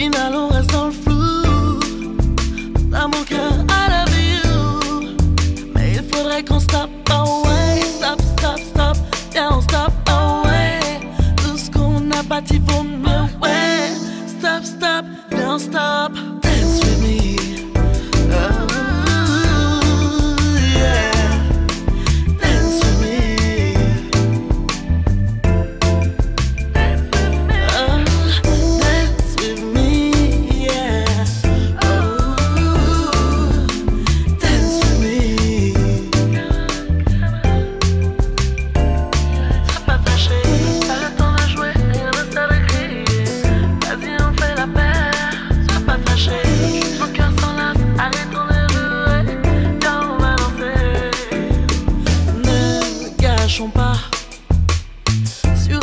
final on reste dans le flou. Dans mon cœur, I love you. Mais il faudrait qu'on stop, oh ouais. Stop, stop, stop, viens on stop, oh ouais. Tout ce qu'on a bâti vaut mieux, ouais. Stop, stop, viens on stop.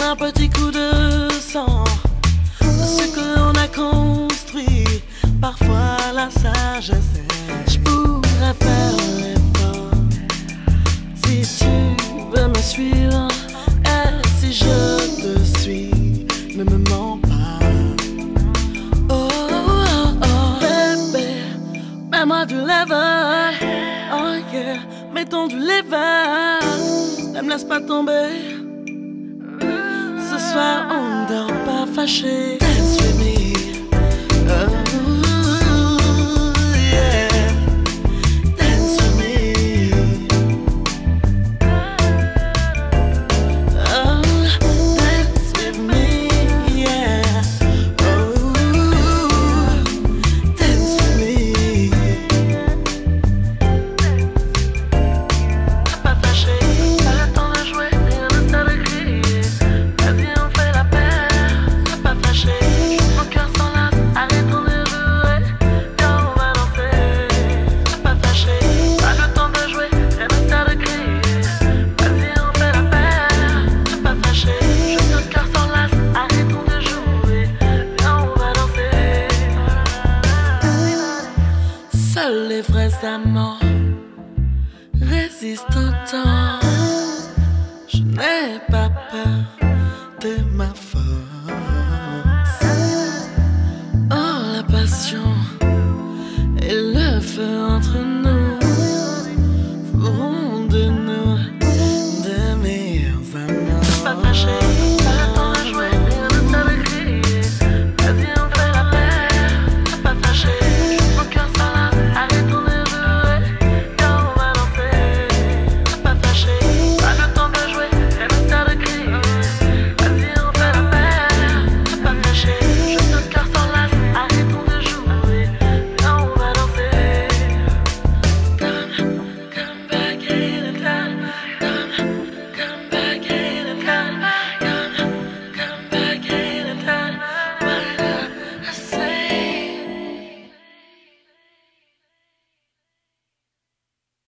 un petit coup de sang de ce qu'on a construit. Parfois la sagesse, je pourrais faire l'effort. Si tu veux me suivre, et si je te suis, ne me mens pas. Oh, oh, oh. bébé, mets-moi du lever. Oh yeah, mettons du lever. Ne me laisse pas tomber. fâché. Récemment, résiste un temps, je n'ai pas